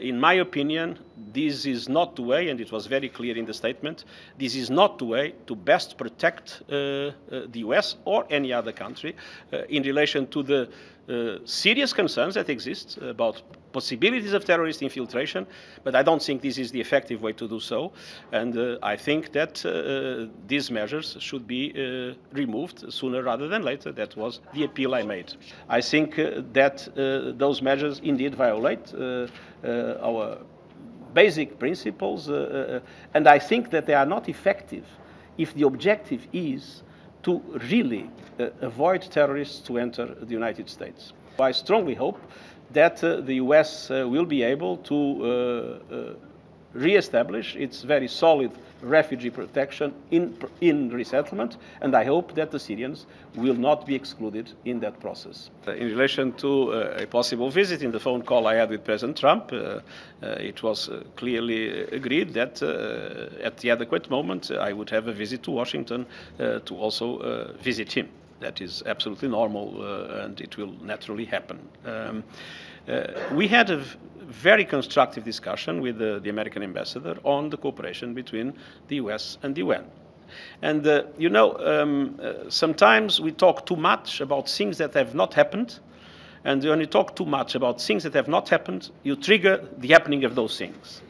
In my opinion, this is not the way, and it was very clear in the statement, this is not the way to best protect uh, uh, the US or any other country uh, in relation to the uh, serious concerns that exist about possibilities of terrorist infiltration, but I don't think this is the effective way to do so. And uh, I think that these measures should be removed sooner rather than later. That was the appeal I made. I think that those measures indeed violate our basic principles, and I think that they are not effective if the objective is to really avoid terrorists to enter the United States. I strongly hope that uh, the US uh, will be able to uh, re-establish its very solid refugee protection in, in resettlement, and I hope that the Syrians will not be excluded in that process. In relation to uh, a possible visit, in the phone call I had with President Trump, uh, uh, it was clearly agreed that at the adequate moment I would have a visit to Washington to also visit him that is absolutely normal uh, and it will naturally happen. Um, uh, we had a very constructive discussion with the, the, American ambassador on the cooperation between the US and the UN. And uh, you know, um, uh, sometimes we talk too much about things that have not happened, and when you talk too much about things that have not happened, you trigger the happening of those things.